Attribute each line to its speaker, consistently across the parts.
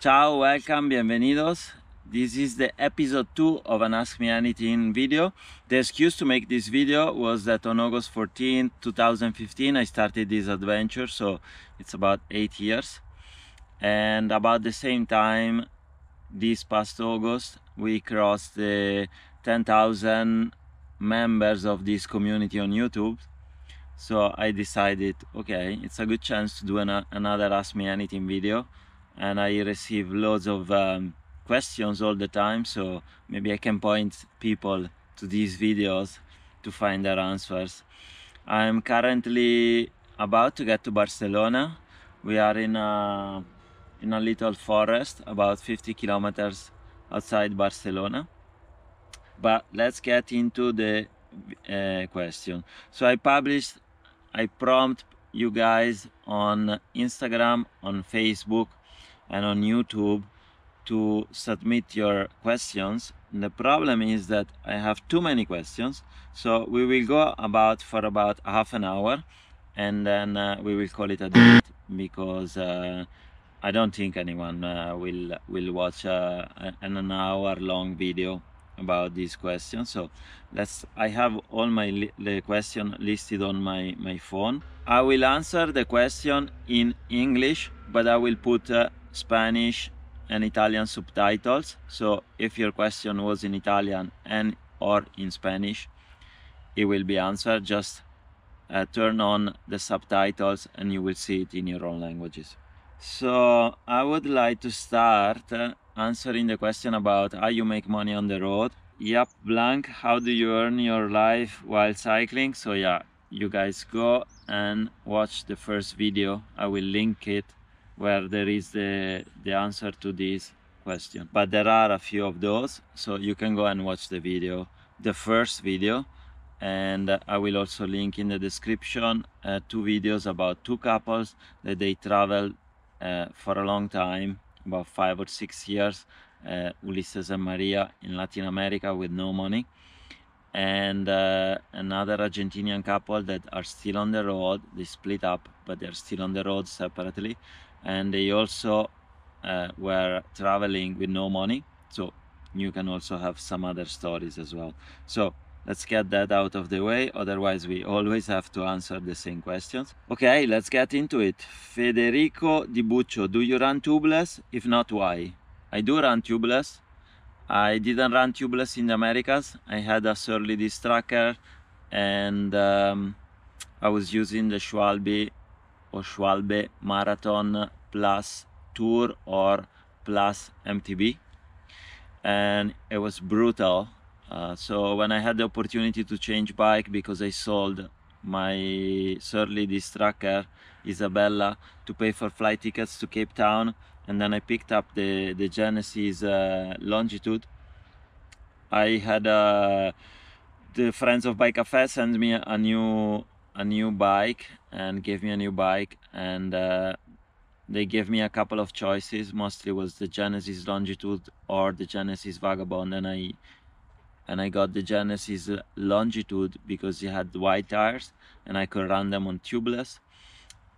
Speaker 1: Ciao, welcome, bienvenidos. This is the episode 2 of an Ask Me Anything video. The excuse to make this video was that on August 14, 2015, I started this adventure, so it's about 8 years. And about the same time, this past August, we crossed the 10,000 members of this community on YouTube. So I decided, okay, it's a good chance to do an, another Ask Me Anything video. And I receive loads of um, questions all the time so maybe I can point people to these videos to find their answers. I'm currently about to get to Barcelona. We are in a in a little forest about 50 kilometers outside Barcelona. But let's get into the uh, question. So I published, I prompt you guys on Instagram, on Facebook, and on YouTube to submit your questions. The problem is that I have too many questions, so we will go about for about half an hour, and then uh, we will call it a date because uh, I don't think anyone uh, will will watch uh, an, an hour long video about these questions. So let's. I have all my li the question listed on my my phone. I will answer the question in English, but I will put uh, Spanish and Italian subtitles. So if your question was in Italian and or in Spanish, it will be answered. Just uh, turn on the subtitles and you will see it in your own languages. So I would like to start uh, answering the question about how you make money on the road. Yep, blank, how do you earn your life while cycling? So yeah, you guys go and watch the first video. I will link it where there is the, the answer to this question. But there are a few of those, so you can go and watch the video, the first video, and I will also link in the description uh, two videos about two couples that they traveled uh, for a long time, about five or six years, uh, Ulysses and Maria in Latin America with no money and uh, another Argentinian couple that are still on the road. They split up, but they're still on the road separately and they also uh, were traveling with no money. So you can also have some other stories as well. So let's get that out of the way. Otherwise we always have to answer the same questions. Okay let's get into it. Federico di buccio do you run tubeless? If not why? I do run tubeless. I didn't run tubeless in the americas. I had a surly Disc Trucker and um, i was using the schwalbe or Schwalbe Marathon plus Tour or plus MTB and it was brutal. Uh, so when I had the opportunity to change bike because I sold my Surly disc trucker Isabella to pay for flight tickets to Cape Town and then I picked up the, the Genesis uh, Longitude. I had uh, the friends of Bike Cafe send me a new a new bike and gave me a new bike and uh, they gave me a couple of choices. Mostly was the Genesis Longitude or the Genesis Vagabond and I and I got the Genesis Longitude because it had wide tires and I could run them on tubeless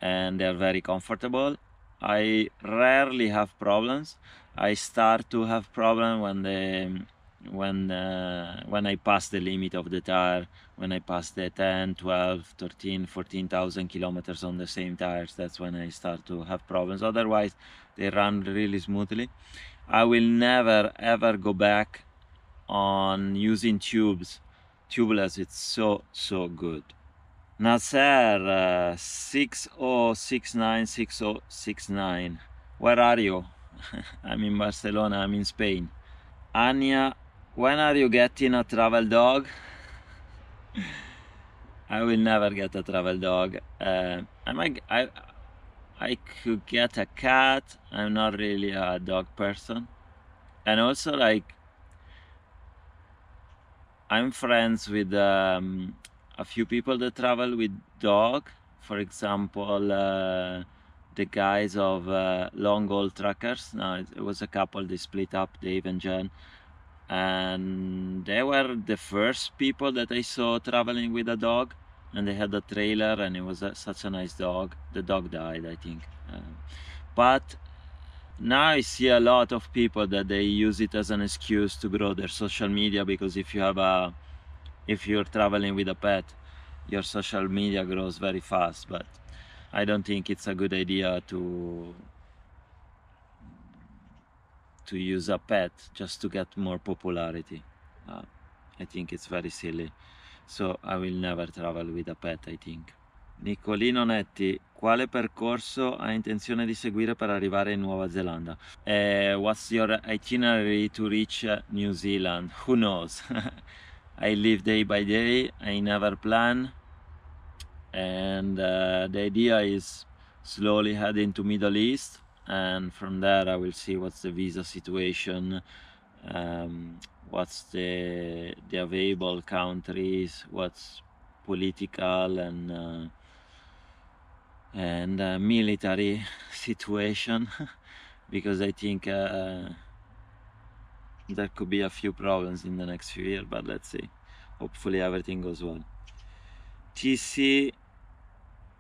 Speaker 1: and they're very comfortable. I rarely have problems. I start to have problem when the when uh, when I pass the limit of the tire when I pass the 10 12 13 14,000 kilometers on the same tires that's when I start to have problems. Otherwise they run really smoothly. I will never ever go back on using tubes. Tubeless it's so so good. Nasser uh, 60696069 where are you? I'm in Barcelona I'm in Spain. Anya when are you getting a travel dog? I will never get a travel dog. Uh, I might, I, I could get a cat. I'm not really a dog person. And also like, I'm friends with um, a few people that travel with dog. For example, uh, the guys of uh, Long Haul Truckers. No, it was a couple, they split up, Dave and Jen and they were the first people that I saw traveling with a dog and they had a trailer and it was a, such a nice dog. The dog died I think. Uh, but now I see a lot of people that they use it as an excuse to grow their social media because if you have a if you're traveling with a pet your social media grows very fast. But I don't think it's a good idea to to use a pet just to get more popularity uh, I think it's very silly so I will never travel with a pet I think Nicolino Netti, quale percorso hai intenzione di seguire per arrivare in Nuova Zelanda? Uh, what's your itinerary to reach New Zealand? Who knows? I live day by day, I never plan and uh, the idea is slowly heading to Middle East and from there I will see what's the visa situation um, what's the the available countries what's political and uh, and uh, military situation. Because I think uh, there could be a few problems in the next few years but let's see. Hopefully everything goes well. TC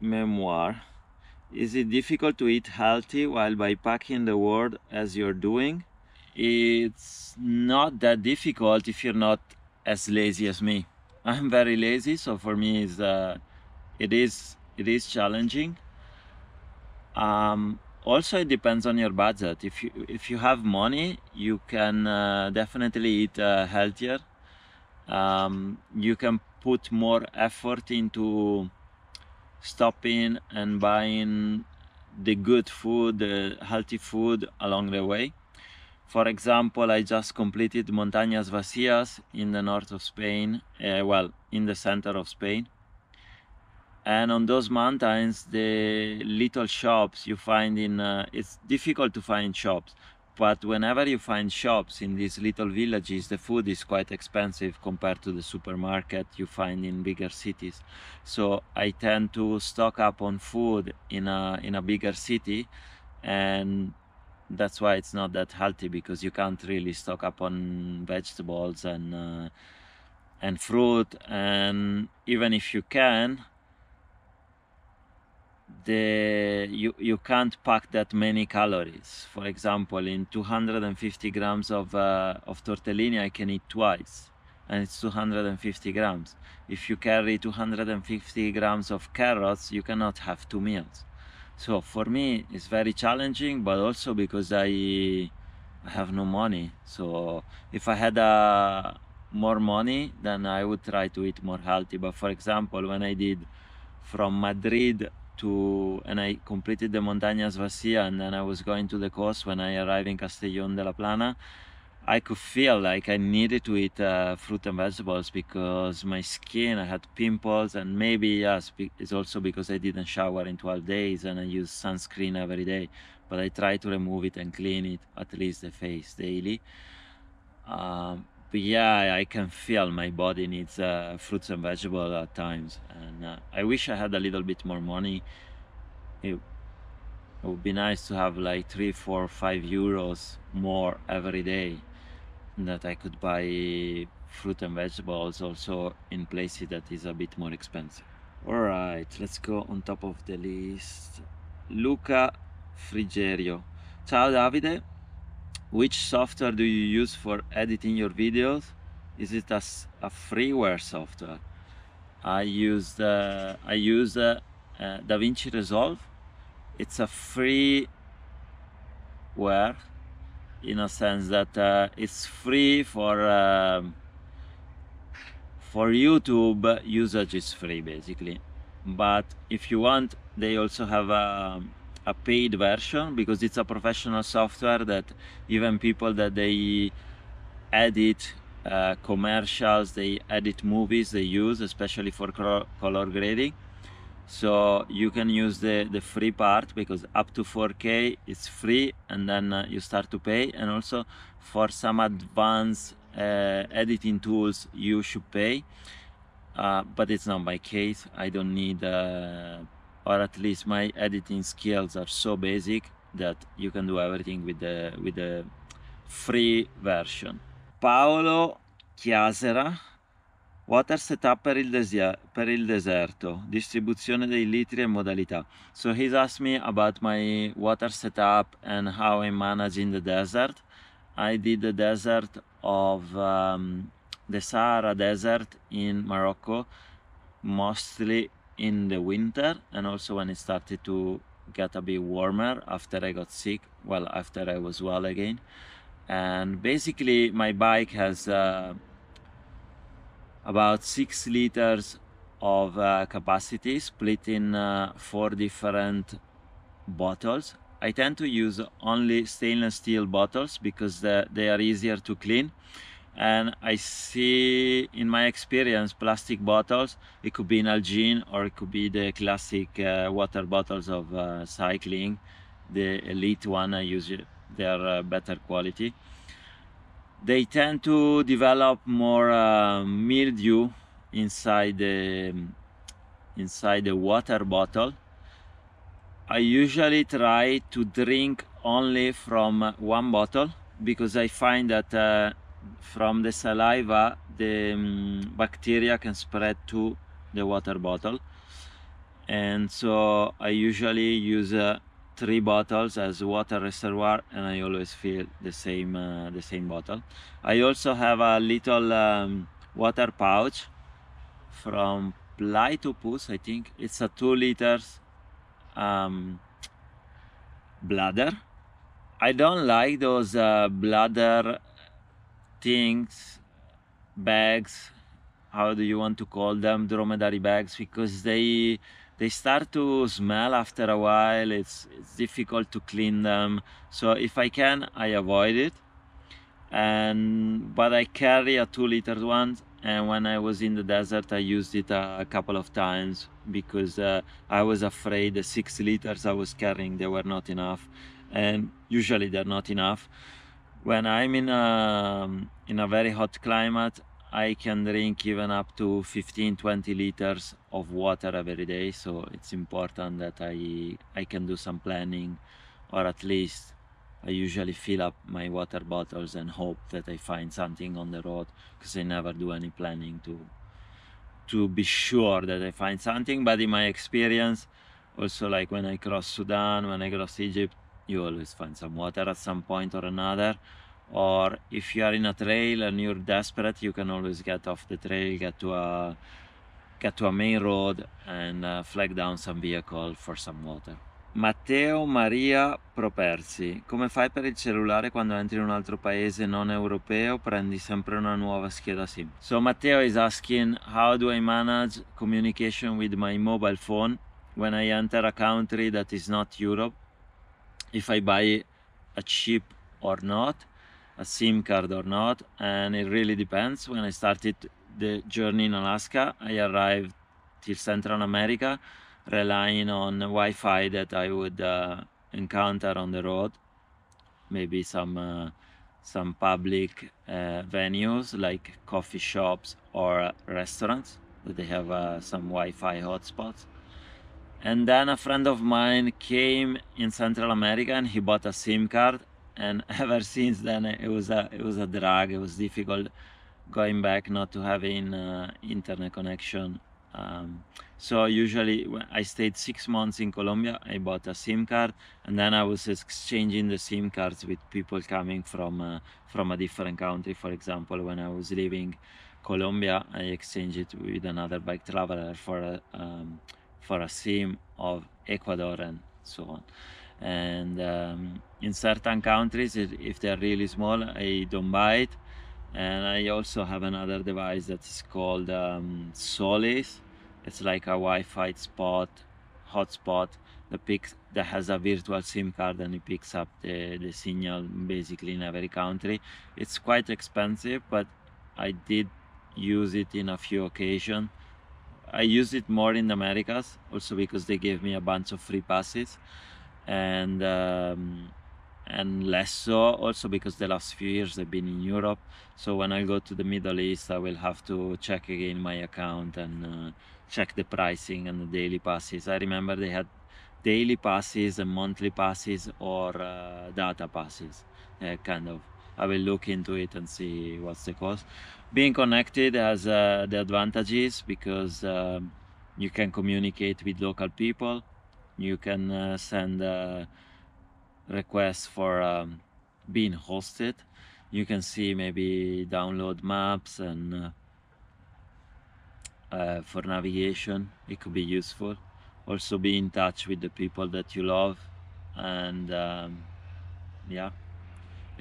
Speaker 1: memoir is it difficult to eat healthy while bikepacking the world as you're doing? It's not that difficult if you're not as lazy as me. I'm very lazy so for me uh, it is it is challenging. Um, also it depends on your budget. If you if you have money you can uh, definitely eat uh, healthier. Um, you can put more effort into stopping and buying the good food the healthy food along the way. For example i just completed montañas vacías in the north of spain uh, well in the center of spain. And on those mountains the little shops you find in uh, it's difficult to find shops but whenever you find shops in these little villages the food is quite expensive compared to the supermarket you find in bigger cities. So i tend to stock up on food in a in a bigger city and that's why it's not that healthy because you can't really stock up on vegetables and uh, and fruit. And even if you can the you you can't pack that many calories. For example in 250 grams of uh, of tortellini i can eat twice and it's 250 grams. If you carry 250 grams of carrots you cannot have two meals. So for me it's very challenging but also because i i have no money. So if i had uh, more money then i would try to eat more healthy. But for example when i did from madrid to and I completed the Montañas Vacía and then I was going to the coast when I arrived in Castellón de la Plana. I could feel like I needed to eat uh, fruit and vegetables because my skin I had pimples and maybe yes it's also because I didn't shower in 12 days and I use sunscreen every day but I try to remove it and clean it at least the face daily. Um, yeah i can feel my body needs uh, fruits and vegetables at times. And uh, i wish i had a little bit more money. It, it, would be nice to have like three four five euros more every day that i could buy fruit and vegetables also in places that is a bit more expensive. All right let's go on top of the list. Luca frigerio. Ciao davide which software do you use for editing your videos? Is it a, a freeware software? I use the I use uh, uh, DaVinci Resolve. It's a freeware in a sense that uh, it's free for um, for YouTube usage is free basically. But if you want they also have a um, a paid version because it's a professional software that even people that they edit uh, commercials they edit movies they use especially for color grading. So you can use the the free part because up to 4k it's free and then uh, you start to pay. And also for some advanced uh, editing tools you should pay. Uh, but it's not my case. I don't need uh, or at least my editing skills are so basic that you can do everything with the with the free version. Paolo Chiasera Water setup per il, per il deserto, distribuzione dei litri e modalità. So he's asked me about my water setup and how I manage in the desert. I did the desert of um, the Sahara Desert in Morocco, mostly in the winter and also when it started to get a bit warmer after I got sick, well, after I was well again. And basically, my bike has uh, about six liters of uh, capacity split in uh, four different bottles. I tend to use only stainless steel bottles because they are easier to clean and I see in my experience plastic bottles it could be Nalgene or it could be the classic uh, water bottles of uh, cycling. The elite one I use they are uh, better quality. They tend to develop more uh, mildew inside the inside the water bottle. I usually try to drink only from one bottle because I find that uh, from the saliva the um, bacteria can spread to the water bottle. And so I usually use uh, three bottles as water reservoir and I always fill the same uh, the same bottle. I also have a little um, water pouch from Platypus I think. It's a two liters um, bladder. I don't like those uh, bladder things bags how do you want to call them dromedary bags because they they start to smell after a while it's it's difficult to clean them. So if i can i avoid it. And but i carry a two liter one and when i was in the desert i used it a, a couple of times because uh, i was afraid the six liters i was carrying they were not enough. And usually they're not enough when I'm in a, in a very hot climate, I can drink even up to 15 20 liters of water every day. So it's important that I I can do some planning or at least I usually fill up my water bottles and hope that I find something on the road because I never do any planning to to be sure that I find something. But in my experience also like when I cross Sudan when I cross Egypt you always find some water at some point or another. Or if you are in a trail and you're desperate you can always get off the trail get to a get to a main road and uh, flag down some vehicle for some water. Matteo Maria Properzi come fai per il cellulare quando entri in un altro paese non europeo prendi sempre una nuova scheda SIM. So Matteo is asking how do I manage communication with my mobile phone when I enter a country that is not Europe if I buy a chip or not, a SIM card or not, and it really depends. When I started the journey in Alaska, I arrived till Central America, relying on Wi-Fi that I would uh, encounter on the road, maybe some uh, some public uh, venues like coffee shops or restaurants that they have uh, some Wi-Fi hotspots and then a friend of mine came in Central America and he bought a SIM card. And ever since then it was a it was a drag. It was difficult going back not to having uh, internet connection. Um, so usually I stayed six months in Colombia I bought a SIM card. And then I was exchanging the SIM cards with people coming from uh, from a different country. For example when I was leaving Colombia I exchanged it with another bike traveler for a um, for a sim of Ecuador and so on. And um, in certain countries, if they're really small, I don't buy it. And I also have another device that is called um, Solis. It's like a Wi-Fi spot, hotspot that picks that has a virtual SIM card and it picks up the, the signal basically in every country. It's quite expensive, but I did use it in a few occasions I use it more in the Americas also because they gave me a bunch of free passes and um, and less so also because the last few years I've been in Europe. So when I go to the Middle East I will have to check again my account and uh, check the pricing and the daily passes. I remember they had daily passes and monthly passes or uh, data passes uh, kind of I will look into it and see what's the cost. Being connected has uh, the advantages because um, you can communicate with local people. You can uh, send uh, requests for um, being hosted. You can see maybe download maps and uh, uh, for navigation. It could be useful. Also be in touch with the people that you love and um, yeah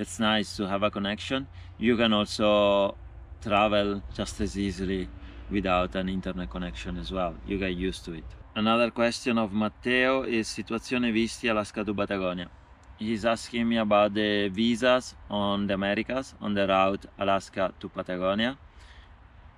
Speaker 1: it's nice to have a connection. You can also travel just as easily without an internet connection as well. You get used to it. Another question of Matteo is situazione visti Alaska to Patagonia. He's asking me about the visas on the Americas on the route Alaska to Patagonia.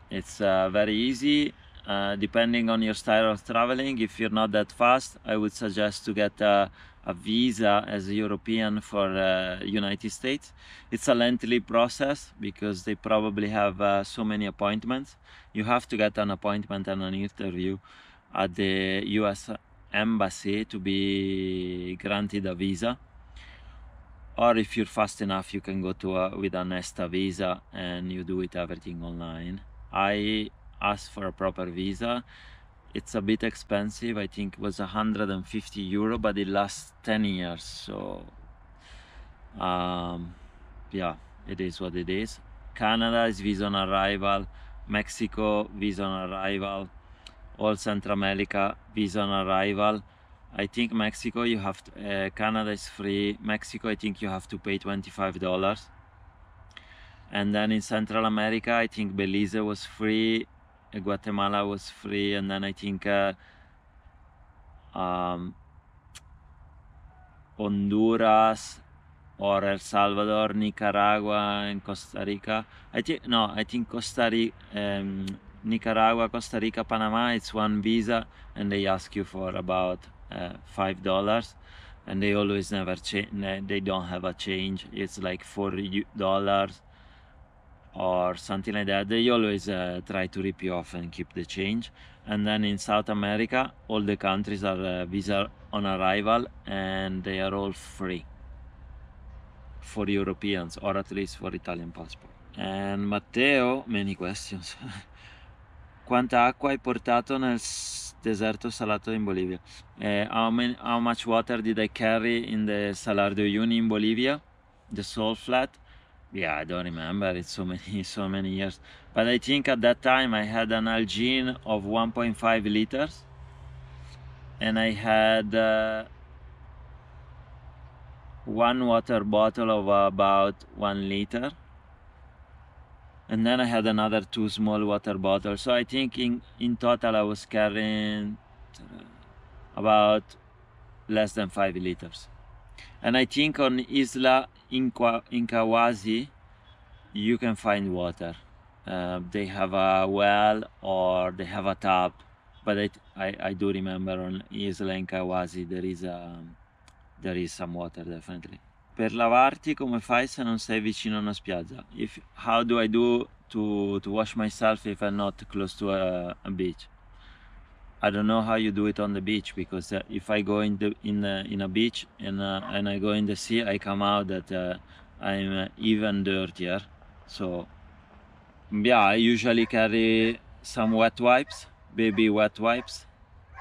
Speaker 1: It's uh, very easy uh, depending on your style of traveling if you're not that fast I would suggest to get a a visa as a European for uh, United States. It's a lengthy process because they probably have uh, so many appointments. You have to get an appointment and an interview at the US embassy to be granted a visa. Or if you're fast enough, you can go to a, with an ESTA visa and you do it everything online. I asked for a proper visa. It's a bit expensive. I think it was 150 euro but it lasts 10 years. So um, yeah it is what it is. Canada is visa on arrival. Mexico visa on arrival. All central america visa on arrival. I think mexico you have to, uh, canada is free. Mexico i think you have to pay 25 dollars. And then in central america i think belize was free Guatemala was free, and then I think uh, um, Honduras or El Salvador, Nicaragua, and Costa Rica. I think no, I think Costa Rica, um, Nicaragua, Costa Rica, Panama. It's one visa, and they ask you for about uh, five dollars, and they always never change. They don't have a change. It's like four dollars or something like that they always uh, try to rip you off and keep the change. And then in south america all the countries are uh, visa on arrival and they are all free for europeans or at least for italian passport. And matteo many questions. Quanta acqua hai portato nel deserto salato in bolivia? Uh, how, many, how much water did i carry in the salar de uyuni in bolivia? The salt flat yeah i don't remember. It's so many so many years. But i think at that time i had a Nalgene of 1.5 liters. And i had uh, one water bottle of about one liter. And then i had another two small water bottles. So i think in in total i was carrying about less than five liters and I think on Isla Incahuasi you can find water. Uh, they have a well or they have a tap, but I, I, I do remember on Isla Incahuasi there is a, there is some water definitely. Per lavarti come fai se non sei vicino a una spiaggia? If, how do I do to, to wash myself if I'm not close to a, a beach? I don't know how you do it on the beach because uh, if I go in the in the, in a beach and uh, and I go in the sea, I come out that uh, I'm uh, even dirtier. So yeah, I usually carry some wet wipes, baby wet wipes,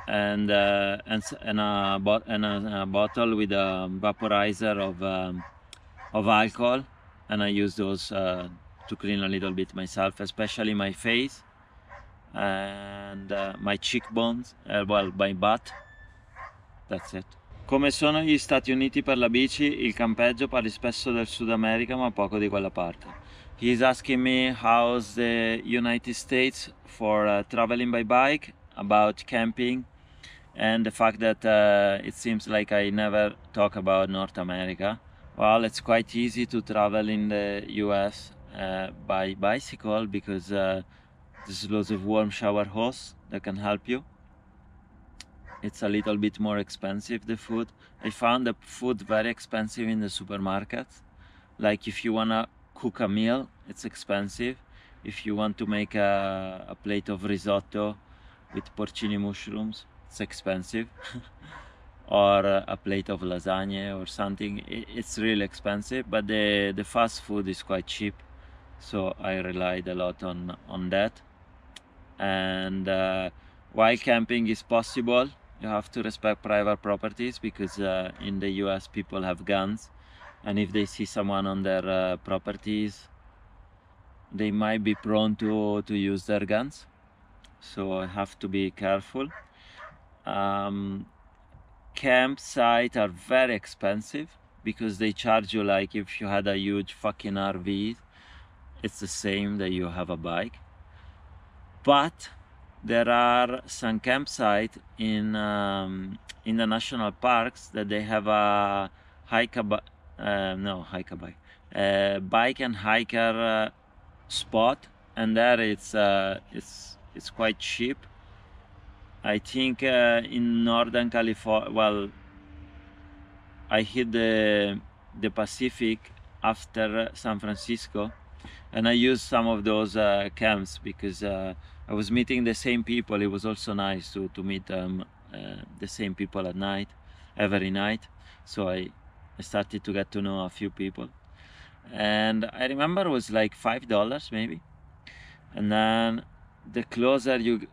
Speaker 1: and uh, and and a, and a, a, bottle with a vaporizer of um, of alcohol, and I use those uh, to clean a little bit myself, especially my face and uh, my cheekbones, uh, well, my butt. That's it. Come sono gli Stati Uniti per la bici? Il campeggio parli spesso del Sud America ma poco di quella parte. He's asking me how's the United States for uh, traveling by bike, about camping, and the fact that uh, it seems like I never talk about North America. Well, it's quite easy to travel in the US uh, by bicycle because there's lots of warm shower hose that can help you. It's a little bit more expensive, the food. I found the food very expensive in the supermarket. Like if you wanna cook a meal, it's expensive. If you want to make a, a plate of risotto with porcini mushrooms, it's expensive. or a plate of lasagna or something. It's really expensive, but the, the fast food is quite cheap. So I relied a lot on, on that. And uh, while camping is possible, you have to respect private properties because uh, in the US people have guns. And if they see someone on their uh, properties, they might be prone to, to use their guns. So I have to be careful. Um, campsites are very expensive because they charge you like if you had a huge fucking RV, it's the same that you have a bike. But there are some campsites in um, in the national parks that they have a hike uh, no hike bike uh, bike and hiker uh, spot. And there it's uh, it's it's quite cheap. I think uh, in Northern California, well, I hit the, the Pacific after San Francisco and I used some of those uh, camps because uh, I was meeting the same people. It was also nice to, to meet um, the same people at night, every night. So I, I started to get to know a few people. And I remember it was like $5 maybe. And then the closer you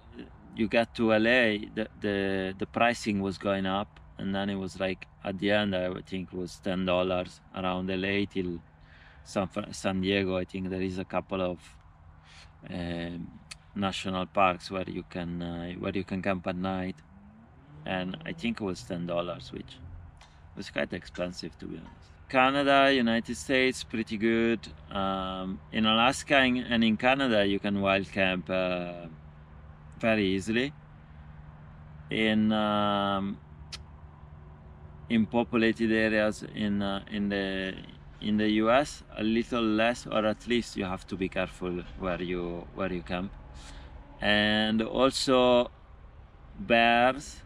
Speaker 1: you get to LA, the, the, the pricing was going up. And then it was like, at the end, I think it was $10 around LA till San, San Diego. I think there is a couple of um, national parks where you can uh, where you can camp at night, and I think it was ten dollars, which was quite expensive to be honest. Canada, United States, pretty good. Um, in Alaska and in Canada, you can wild camp. Uh, very easily in um, in populated areas in uh, in the in the US a little less or at least you have to be careful where you where you camp and also bears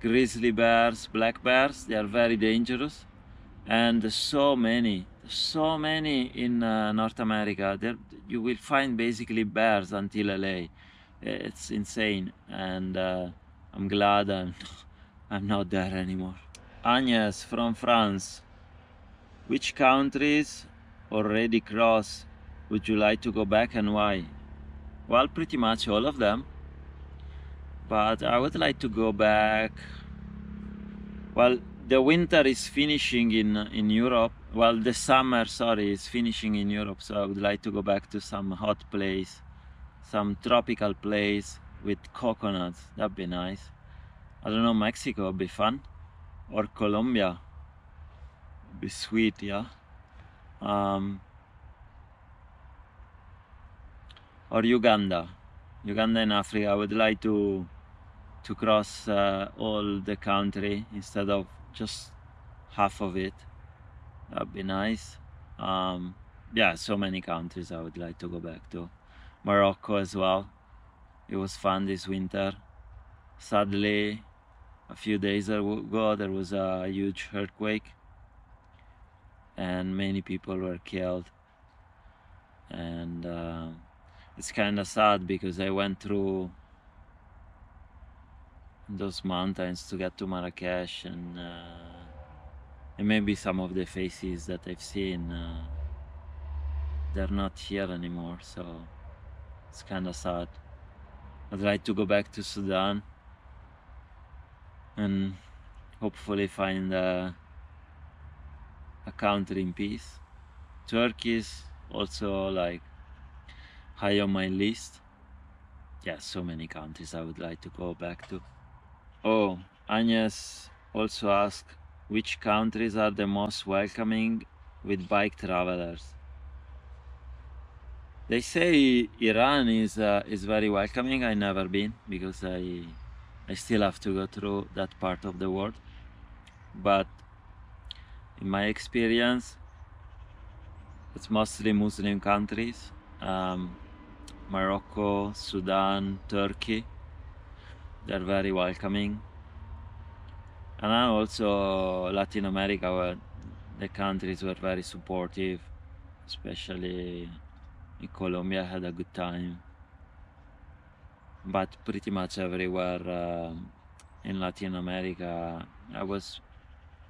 Speaker 1: grizzly bears black bears they are very dangerous and so many so many in uh, North America there you will find basically bears until LA it's insane and uh, I'm glad I'm, I'm not there anymore. Agnes from France. Which countries already crossed would you like to go back and why? Well, pretty much all of them. But I would like to go back. Well, the winter is finishing in in Europe. Well, the summer, sorry, is finishing in Europe. So I would like to go back to some hot place some tropical place with coconuts that'd be nice I don't know Mexico would be fun or Colombia be sweet yeah? Um, or Uganda. Uganda in Africa I would like to to cross uh, all the country instead of just half of it. That'd be nice. Um, yeah so many countries I would like to go back to. Morocco as well. It was fun this winter. Sadly, a few days ago there was a huge earthquake and many people were killed. And uh, it's kind of sad because I went through those mountains to get to Marrakesh and uh, and maybe some of the faces that I've seen uh, they're not here anymore so it's kind of sad. I'd like to go back to Sudan and hopefully find a, country in peace. Turkey is also like high on my list. Yeah, so many countries I would like to go back to. Oh, Agnes also asked which countries are the most welcoming with bike travelers. They say Iran is uh, is very welcoming. I never been because I I still have to go through that part of the world. But in my experience, it's mostly Muslim countries, um, Morocco, Sudan, Turkey. They're very welcoming. And then also Latin America, where the countries were very supportive, especially in Colombia I had a good time but pretty much everywhere uh, in Latin America I was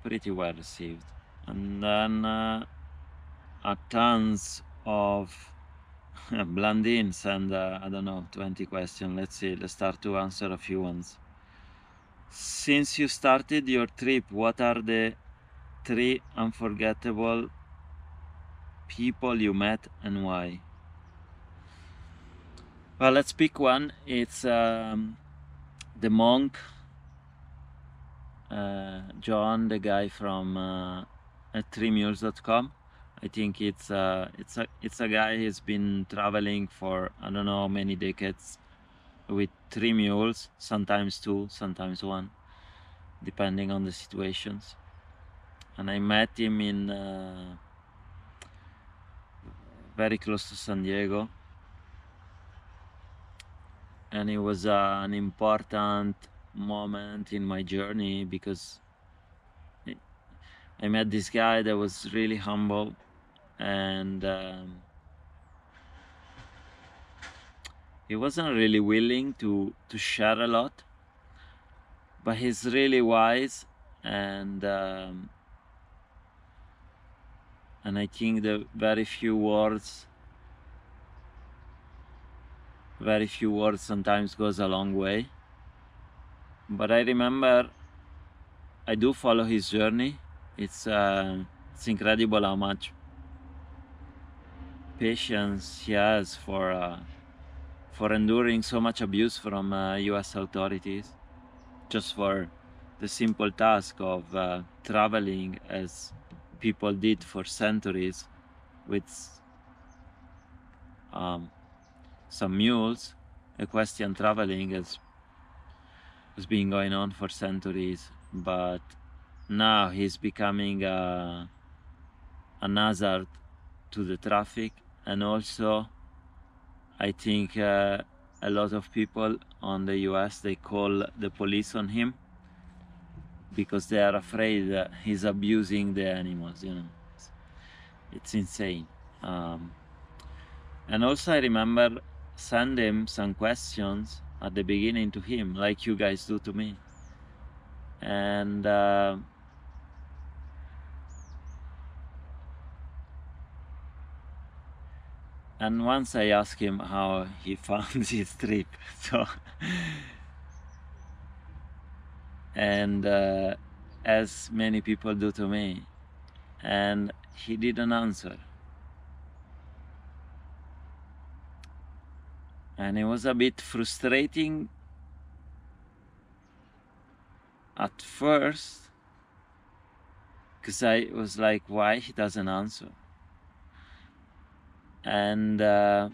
Speaker 1: pretty well received. And then uh, tons of Blandins and uh, I don't know 20 questions. Let's see. Let's start to answer a few ones. Since you started your trip, what are the three unforgettable people you met and why? Well, let's pick one. It's um, the monk, uh, John, the guy from uh, threemules.com. I think it's uh, it's a it's a guy who's been traveling for I don't know many decades with three mules, sometimes two, sometimes one, depending on the situations. And I met him in uh, very close to San Diego, and it was uh, an important moment in my journey because I met this guy that was really humble and um, he wasn't really willing to to share a lot but he's really wise and um, and I think the very few words very few words sometimes goes a long way. But I remember I do follow his journey it's uh, it's incredible how much patience he has for uh, for enduring so much abuse from uh, U.S. authorities just for the simple task of uh, traveling as people did for centuries with um, some mules. Equestrian traveling has has been going on for centuries, but now he's becoming a, a hazard to the traffic. And also I think uh, a lot of people on the US they call the police on him because they are afraid that he's abusing the animals you know. It's, insane. Um, and also I remember send him some questions at the beginning to him like you guys do to me. And uh, and once I asked him how he found his trip so and uh, as many people do to me and he didn't answer. And it was a bit frustrating. At first because I was like why he doesn't answer and uh,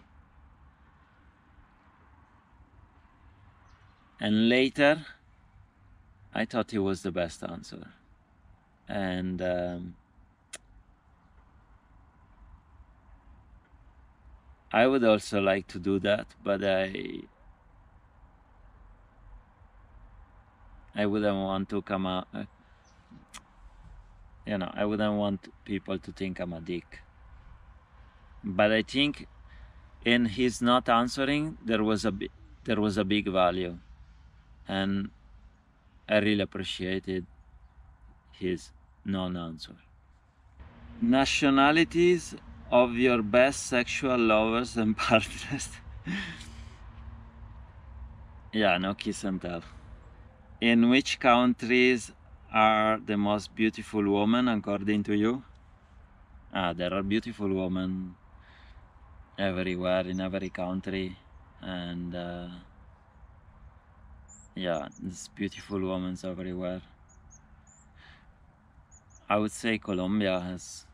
Speaker 1: and later I thought he was the best answer. And um, I would also like to do that but I I wouldn't want to come out uh, you know I wouldn't want people to think I'm a dick but I think in his not answering there was a there was a big value and I really appreciated his non-answer. Nationalities of your best sexual lovers and partners. yeah, no kiss and tell. In which countries are the most beautiful women according to you? Ah, there are beautiful women everywhere in every country and uh, yeah there's beautiful women everywhere. I would say Colombia has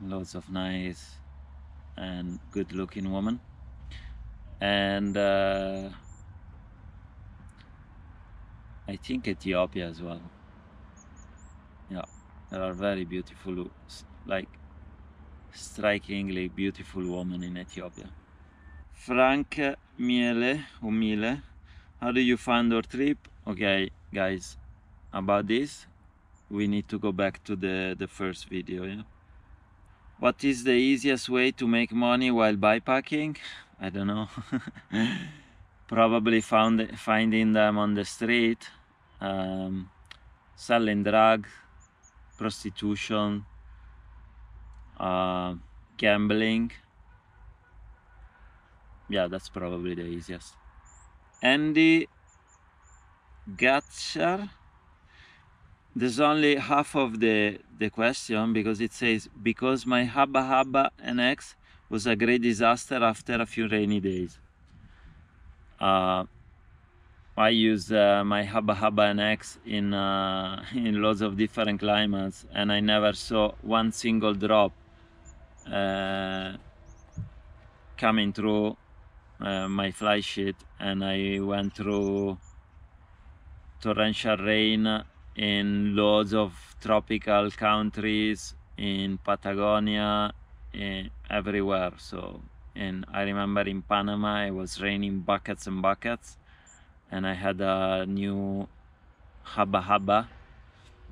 Speaker 1: lots of nice and good looking women and uh, I think Ethiopia as well. Yeah there are very beautiful like strikingly beautiful woman in Ethiopia. Frank Miele, Umile, how do you find your trip? Okay, guys, about this, we need to go back to the, the first video, yeah? What is the easiest way to make money while bikepacking? I don't know. Probably found finding them on the street. Um, selling drugs, prostitution, uh, gambling. Yeah, that's probably the easiest. Andy Gatcher. There's only half of the, the question because it says, because my Hubba Hubba NX was a great disaster after a few rainy days. Uh, I use uh, my Hubba Hubba NX in, uh, in lots of different climates and I never saw one single drop uh, coming through uh, my fly sheet and I went through torrential rain in loads of tropical countries in Patagonia in everywhere. So and I remember in Panama it was raining buckets and buckets and I had a new Hubba Hubba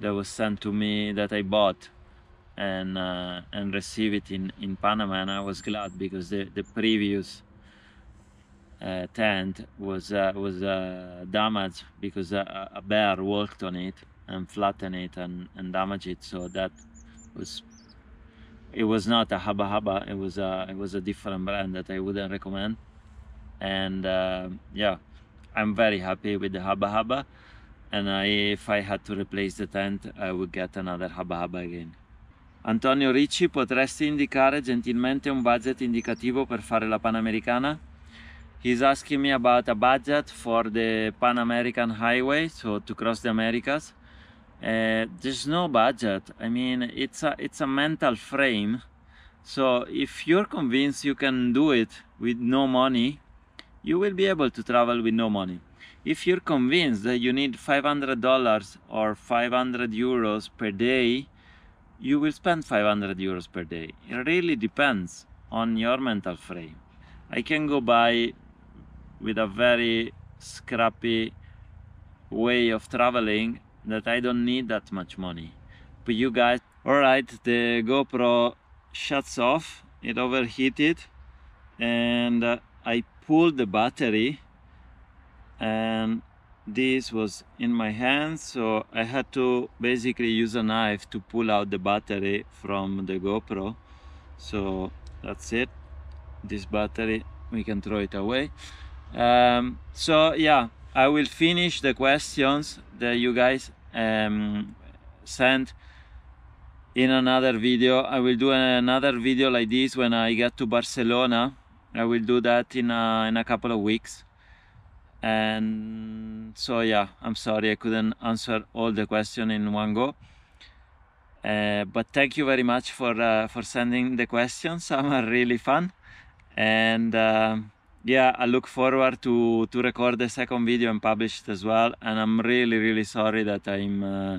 Speaker 1: that was sent to me that I bought and uh, and received it in, in Panama and I was glad because the, the previous uh, tent was uh, was uh, damaged because a, a, bear walked on it and flattened it and, and damaged it. So that was it was not a Hubba Hubba. It was a it was a different brand that I wouldn't recommend. And uh, yeah I'm very happy with the Hubba Hubba. And I, if I had to replace the tent I would get another Hubba Hubba again. Antonio Ricci, potresti indicare gentilmente un budget indicativo per fare la Panamericana? He's asking me about a budget for the Pan American Highway, so to cross the Americas. Uh, there's no budget. I mean, it's a it's a mental frame. So if you're convinced you can do it with no money, you will be able to travel with no money. If you're convinced that you need $500 or 500 euros per day, you will spend 500 euros per day. It really depends on your mental frame. I can go by with a very scrappy way of traveling that I don't need that much money. But you guys, alright, the GoPro shuts off, it overheated and I pulled the battery and this was in my hands so I had to basically use a knife to pull out the battery from the GoPro. So that's it. This battery we can throw it away. Um, so yeah I will finish the questions that you guys um, sent. In another video I will do another video like this when I get to Barcelona. I will do that in a, in a couple of weeks and so yeah I'm sorry I couldn't answer all the question in one go. Uh, but thank you very much for uh, for sending the questions. Some are really fun. And uh, yeah I look forward to to record the second video and publish it as well. And I'm really really sorry that I'm uh,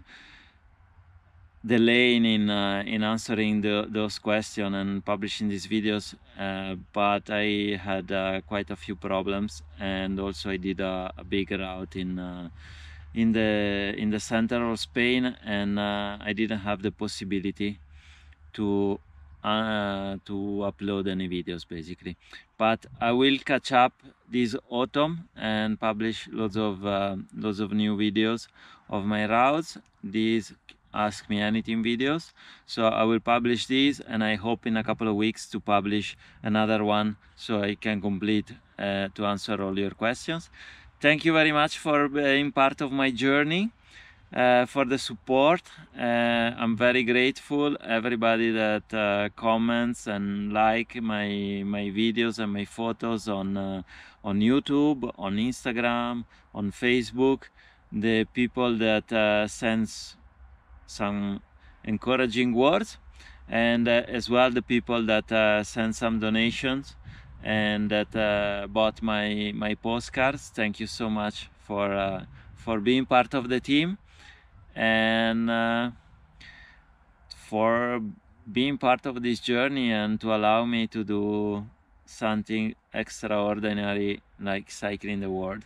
Speaker 1: delaying in uh, in answering the, those questions and publishing these videos uh, but I had uh, quite a few problems and also I did a, a big route in uh, in the in the center of Spain and uh, I didn't have the possibility to uh, to upload any videos basically. But I will catch up this autumn and publish lots of lots of new videos of my routes. These ask me anything videos. So i will publish these and i hope in a couple of weeks to publish another one so i can complete uh, to answer all your questions. Thank you very much for being part of my journey uh, for the support. Uh, i'm very grateful. Everybody that uh, comments and like my my videos and my photos on uh, on youtube on instagram on facebook the people that uh, sends some encouraging words. And uh, as well the people that uh, sent some donations and that uh, bought my my postcards. Thank you so much for uh, for being part of the team. And uh, for being part of this journey and to allow me to do something extraordinary like cycling the world.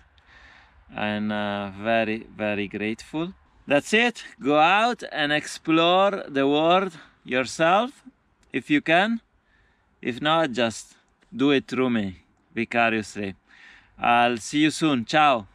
Speaker 1: I'm uh, very very grateful that's it. Go out and explore the world yourself if you can. If not, just do it through me vicariously. I'll see you soon. Ciao.